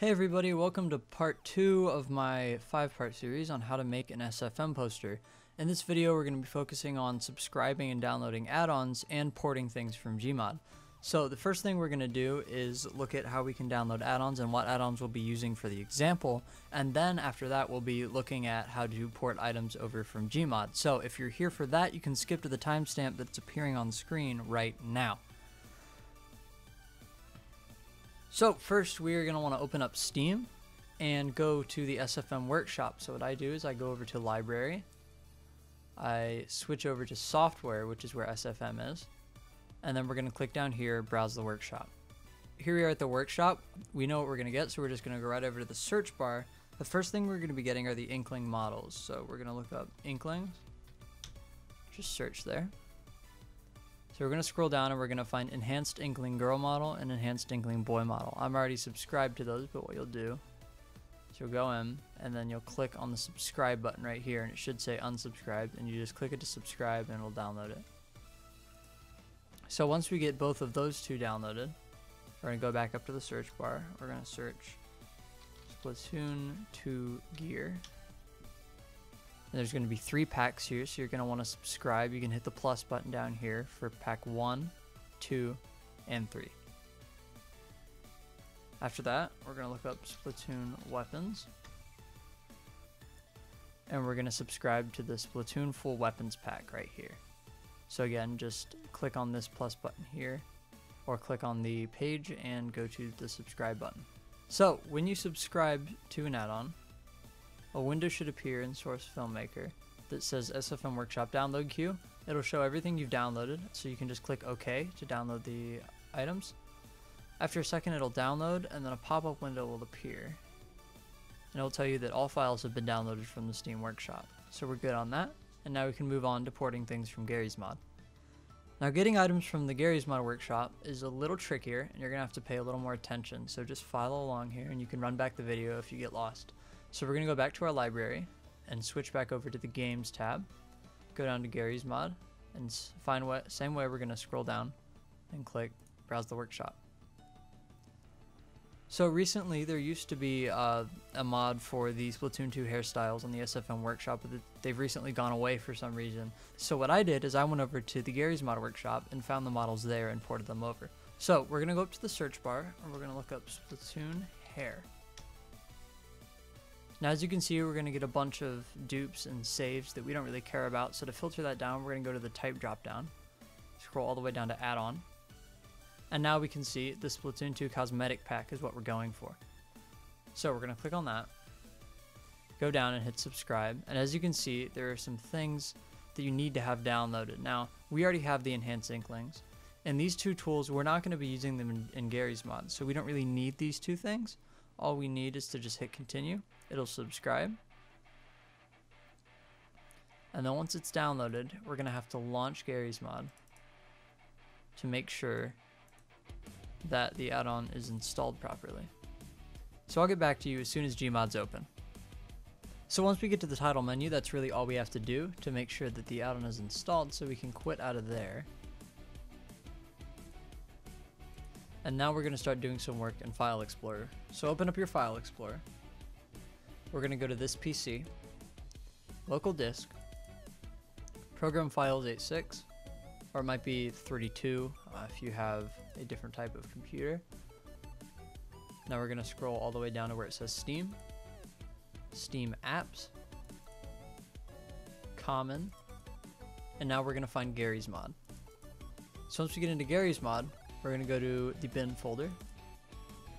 Hey everybody, welcome to part 2 of my 5-part series on how to make an SFM poster. In this video we're going to be focusing on subscribing and downloading add-ons and porting things from Gmod. So the first thing we're going to do is look at how we can download add-ons and what add-ons we'll be using for the example, and then after that we'll be looking at how to port items over from Gmod. So if you're here for that, you can skip to the timestamp that's appearing on the screen right now. So first we are going to want to open up Steam and go to the SFM workshop. So what I do is I go over to library, I switch over to software, which is where SFM is, and then we're going to click down here, browse the workshop. Here we are at the workshop. We know what we're going to get, so we're just going to go right over to the search bar. The first thing we're going to be getting are the Inkling models. So we're going to look up Inklings, just search there. So we're going to scroll down and we're going to find Enhanced Inkling Girl model and Enhanced Inkling Boy model. I'm already subscribed to those, but what you'll do is you'll go in and then you'll click on the subscribe button right here and it should say unsubscribed and you just click it to subscribe and it'll download it. So once we get both of those two downloaded, we're going to go back up to the search bar. We're going to search Splatoon 2 gear and there's going to be three packs here, so you're going to want to subscribe. You can hit the plus button down here for pack 1, 2, and 3. After that, we're going to look up Splatoon weapons. And we're going to subscribe to the Splatoon full weapons pack right here. So again, just click on this plus button here, or click on the page and go to the subscribe button. So when you subscribe to an add-on, a window should appear in Source Filmmaker that says SFM Workshop download queue. It'll show everything you've downloaded, so you can just click OK to download the items. After a second, it'll download, and then a pop-up window will appear. And it'll tell you that all files have been downloaded from the Steam Workshop. So we're good on that, and now we can move on to porting things from Garry's Mod. Now getting items from the Garry's Mod Workshop is a little trickier, and you're going to have to pay a little more attention, so just follow along here, and you can run back the video if you get lost. So we're going to go back to our library and switch back over to the games tab. Go down to Garry's mod and find what same way we're going to scroll down and click browse the workshop. So recently there used to be uh, a mod for the Splatoon 2 hairstyles on the SFM workshop, but they've recently gone away for some reason. So what I did is I went over to the Garry's mod workshop and found the models there and ported them over. So we're going to go up to the search bar and we're going to look up Splatoon hair. Now as you can see, we're going to get a bunch of dupes and saves that we don't really care about. So to filter that down, we're going to go to the type dropdown, scroll all the way down to add-on. And now we can see the Splatoon 2 cosmetic pack is what we're going for. So we're going to click on that, go down and hit subscribe. And as you can see, there are some things that you need to have downloaded. Now, we already have the enhanced inklings. And these two tools, we're not going to be using them in, in Garry's mod, so we don't really need these two things. All we need is to just hit continue it'll subscribe. And then once it's downloaded, we're going to have to launch Garry's Mod to make sure that the add-on is installed properly. So I'll get back to you as soon as Gmod's open. So once we get to the title menu, that's really all we have to do to make sure that the add-on is installed so we can quit out of there. And now we're going to start doing some work in File Explorer. So open up your File Explorer we're going to go to this PC, local disk, program files 86, or it might be 32 uh, if you have a different type of computer. Now we're going to scroll all the way down to where it says Steam, Steam Apps, Common, and now we're going to find Garry's Mod. So once we get into Garry's Mod, we're going to go to the bin folder.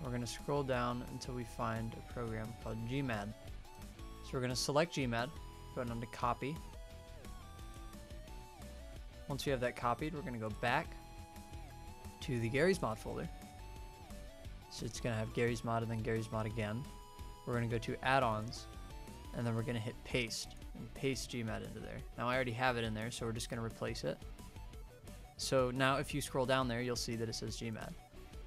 We're going to scroll down until we find a program called Gmad. So we're going to select Gmad, go down to copy. Once we have that copied, we're going to go back to the Garry's Mod folder. So it's going to have Garry's Mod and then Garry's Mod again. We're going to go to add-ons and then we're going to hit paste and paste Gmad into there. Now I already have it in there, so we're just going to replace it. So now if you scroll down there, you'll see that it says Gmad.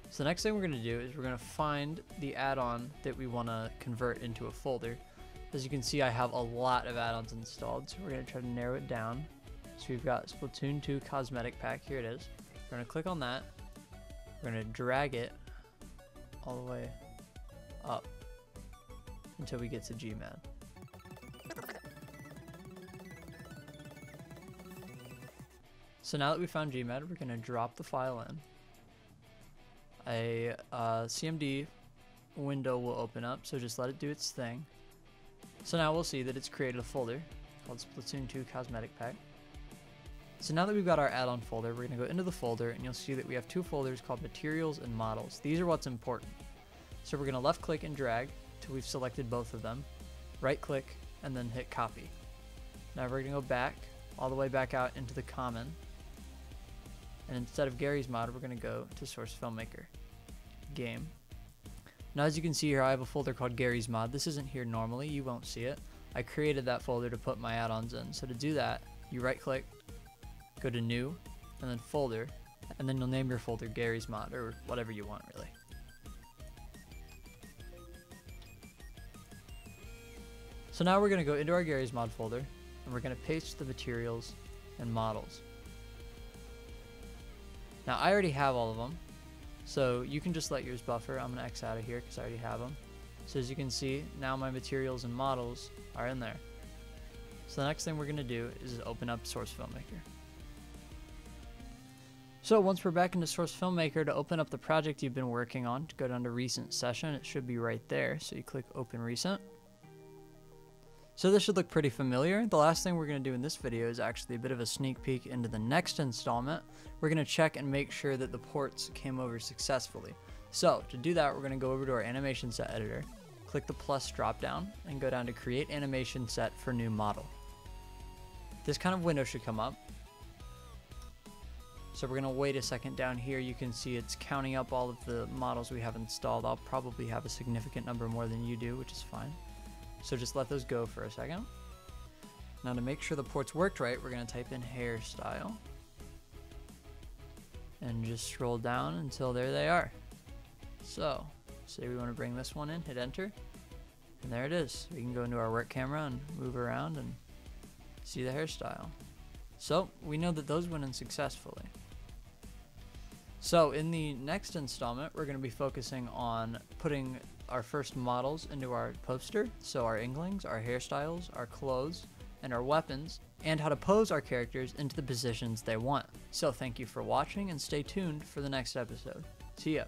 So the next thing we're going to do is we're going to find the add-on that we want to convert into a folder. As you can see, I have a lot of add-ons installed, so we're going to try to narrow it down. So we've got Splatoon 2 Cosmetic Pack, here it is. We're going to click on that. We're going to drag it all the way up until we get to Gmad. So now that we found Gmad, we're going to drop the file in. A uh, CMD window will open up, so just let it do its thing. So now we'll see that it's created a folder called Splatoon 2 Cosmetic Pack. So now that we've got our add-on folder, we're going to go into the folder and you'll see that we have two folders called Materials and Models. These are what's important. So we're going to left click and drag till we've selected both of them, right click, and then hit copy. Now we're going to go back, all the way back out into the common, and instead of Garry's mod, we're going to go to Source Filmmaker, Game. Now as you can see here, I have a folder called Garry's mod. This isn't here normally, you won't see it. I created that folder to put my add-ons in. So to do that, you right click, go to new, and then folder, and then you'll name your folder Garry's mod, or whatever you want really. So now we're going to go into our Garry's mod folder, and we're going to paste the materials and models. Now I already have all of them, so you can just let yours buffer. I'm going to X out of here because I already have them. So as you can see, now my materials and models are in there. So the next thing we're going to do is open up Source Filmmaker. So once we're back into Source Filmmaker, to open up the project you've been working on, to go down to Recent Session, it should be right there. So you click Open Recent. So this should look pretty familiar. The last thing we're going to do in this video is actually a bit of a sneak peek into the next installment. We're going to check and make sure that the ports came over successfully. So to do that, we're going to go over to our animation set editor, click the plus drop down, and go down to create animation set for new model. This kind of window should come up. So we're going to wait a second down here. You can see it's counting up all of the models we have installed. I'll probably have a significant number more than you do, which is fine. So just let those go for a second. Now to make sure the ports worked right, we're going to type in hairstyle. And just scroll down until there they are. So, say we want to bring this one in, hit enter. And there it is. We can go into our work camera and move around and see the hairstyle. So, we know that those went in successfully. So, in the next installment, we're going to be focusing on putting our first models into our poster, so our inklings, our hairstyles, our clothes, and our weapons, and how to pose our characters into the positions they want. So thank you for watching and stay tuned for the next episode. See ya.